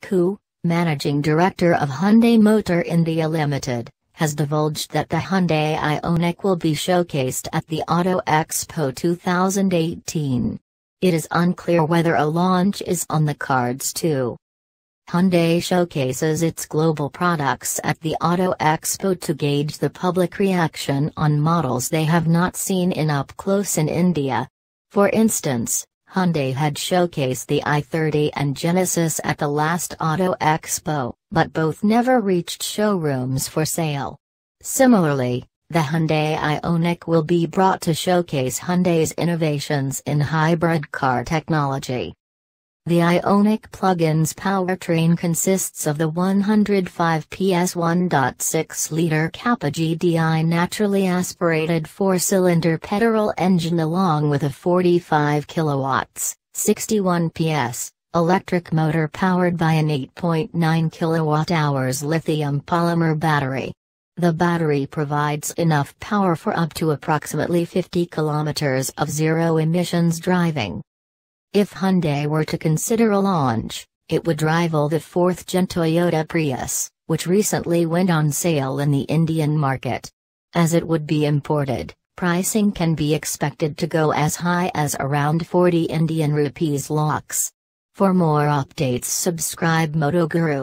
Koo, managing director of Hyundai Motor India Limited, has divulged that the Hyundai Ioniq will be showcased at the Auto Expo 2018. It is unclear whether a launch is on the cards too. Hyundai showcases its global products at the Auto Expo to gauge the public reaction on models they have not seen in up close in India. For instance, Hyundai had showcased the i30 and Genesis at the last Auto Expo, but both never reached showrooms for sale. Similarly, the Hyundai Ioniq will be brought to showcase Hyundai's innovations in hybrid car technology. The Ioniq plug-in's powertrain consists of the 105 PS 1.6-liter Kappa GDI naturally aspirated four-cylinder petrol engine along with a 45 kilowatts, 61 PS, electric motor powered by an 8.9 kilowatt-hours lithium polymer battery. The battery provides enough power for up to approximately 50 kilometers of zero-emissions driving. If Hyundai were to consider a launch, it would rival the fourth-gen Toyota Prius, which recently went on sale in the Indian market. As it would be imported, pricing can be expected to go as high as around 40 Indian rupees lakhs. For more updates subscribe Moto Guru.